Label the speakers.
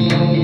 Speaker 1: Mm-hmm.